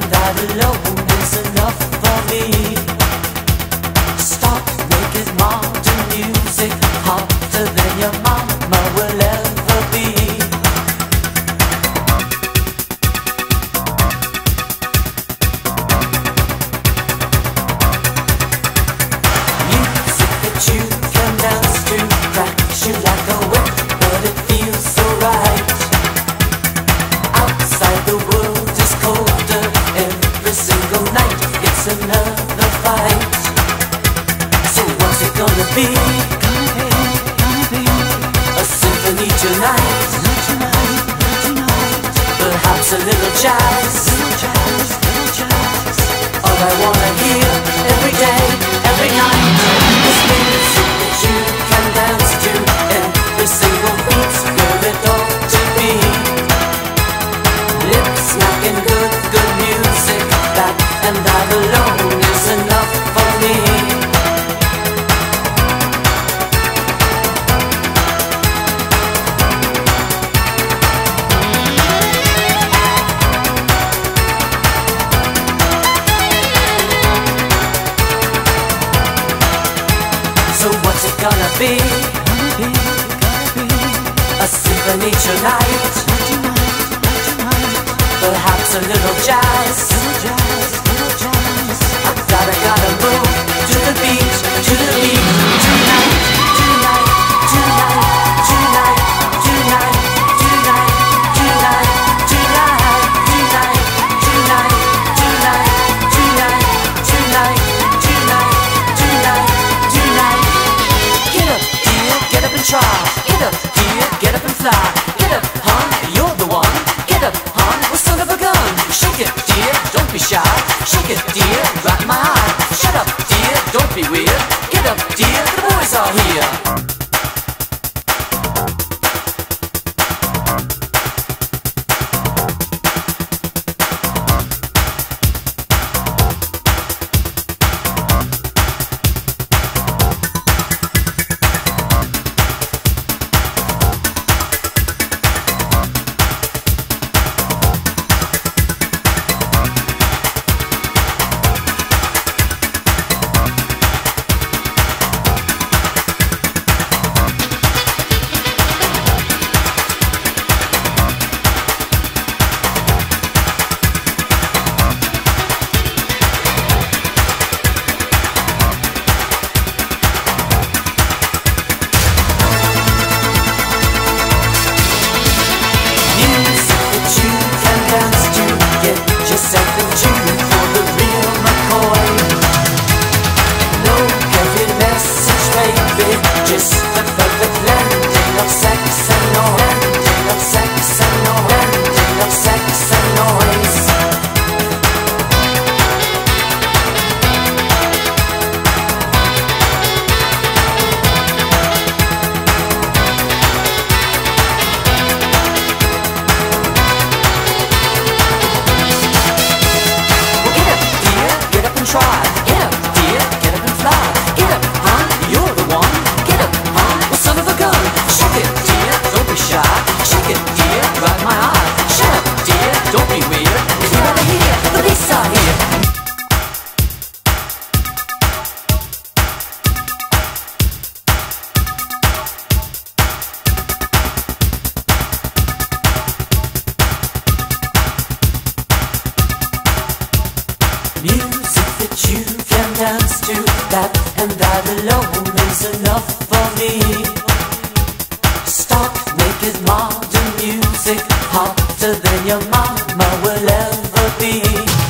that alone is enough for me. Stop making modern music. tonight. Perhaps a little jazz. All I wanna hear every day. be, be, a symphony tonight. Perhaps a little jazz. I gotta, gotta move to the beat. try. Get up, dear, get up and fly. Get up, hon, you're the one. Get up, hon, we're son of a gun. Shake it, dear, don't be shy. Shake it, dear, rock my heart. Shut up, dear, don't be weird. that and that alone is enough for me. Stop making modern music hotter than your mama will ever be.